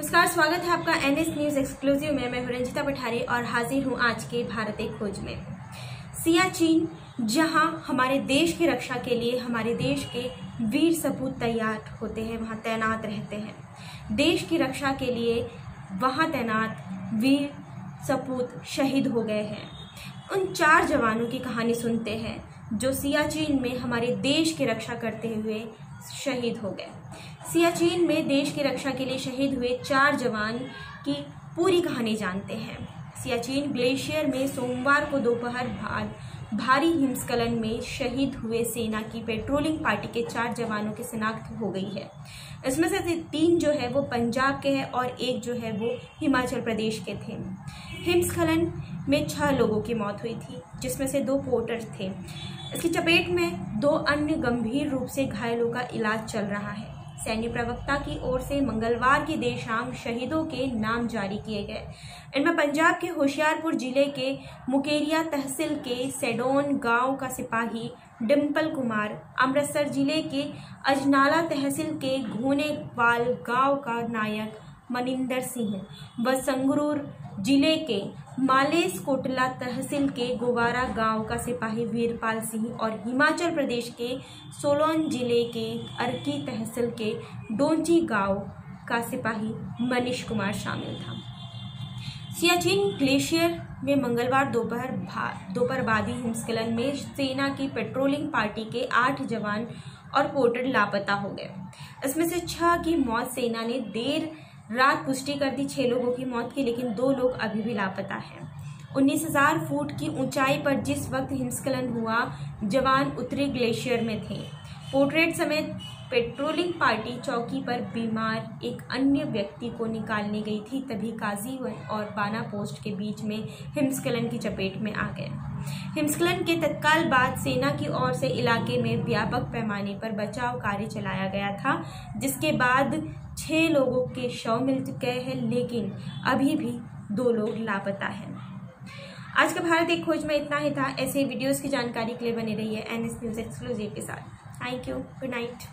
नमस्कार, स्वागत है आपका एनएस न्यूज़ एक्सक्लूसिव में। मैं रंजिता पठारी और हाजिर हूँ आज के भारत एक खोज में। सियाचिन जहाँ हमारे देश की रक्षा के लिए हमारे देश के वीर सपूत तैयार होते हैं, वहाँ तैनात रहते हैं। देश की रक्षा के लिए वहाँ तैनात वीर सपूत शहीद हो गए हैं। उन चार जवानों की कहानी सुनते हैं, जो सियाचिन में हमारे देश की रक्षा करते हुए शहीद हो गए। सियाचिन में देश की रक्षा के लिए शहीद हुए चार जवान की पूरी कहानी जानते हैं। सियाचिन ग्लेशियर में सोमवार को दोपहर बाद भारी हिमस्खलन में शहीद हुए सेना की पेट्रोलिंग पार्टी के चार जवानों की शिनाख्त हो गई है। इसमें से तीन जो है वो पंजाब के हैं और एक जो है वो हिमाचल प्रदेश के थे। हिमस्खलन में छह लोगों की मौत हुई थी, जिसमें से दो पोर्टर थे। इसकी चपेट में दो अन्य गंभीर रूप से घायलों का इलाज चल रहा है। सैन्य प्रवक्ता की ओर से मंगलवार की देर शाम शहीदों के नाम जारी किए गए। इनमें पंजाब के होशियारपुर ज़िले के मुकेरिया तहसील के सेडोन गाँव का सिपाही डिम्पल कुमार, अमृतसर ज़िले के अजनाला तहसील के घोनेवाल गाँव का नायक मनिंदर सिंह व संगरूर ज़िले के मालेस कोटला तहसील के गोवारा गाँव का सिपाही वीरपाल सिंह और हिमाचल प्रदेश के सोलोन ज़िले के अर्की तहसील के डोंची गाँव का सिपाही मनीष कुमार शामिल था। सियाचिन ग्लेशियर में मंगलवार दोपहर दोपहरबादी हिमस्खलन में सेना की पेट्रोलिंग पार्टी के आठ जवान और पोर्टर लापता हो गए। इसमें से छह की मौत सेना ने देर रात पुष्टि कर दी छह लोगों की मौत की, लेकिन दो लोग अभी भी लापता है। उन्नीस हज़ार फुट की ऊंचाई पर जिस वक्त हिमस्खलन हुआ, जवान उत्तरी ग्लेशियर में थे। पोर्ट्रेट समेत पेट्रोलिंग पार्टी चौकी पर बीमार एक अन्य व्यक्ति को निकालने गई थी, तभी काजीवन और बाना पोस्ट के बीच में हिमस्खलन की चपेट में आ गया। हिमस्खलन के तत्काल बाद सेना की ओर से इलाके में व्यापक पैमाने पर बचाव कार्य चलाया गया था, जिसके बाद छह लोगों के शव मिल गए हैं, लेकिन अभी भी दो लोग लापता हैं। आज का भारत एक खोज में इतना ही था। ऐसे वीडियोस की जानकारी के लिए बने रही है एन एस न्यूज़ एक्सक्लूसिव के साथ। Thank you good night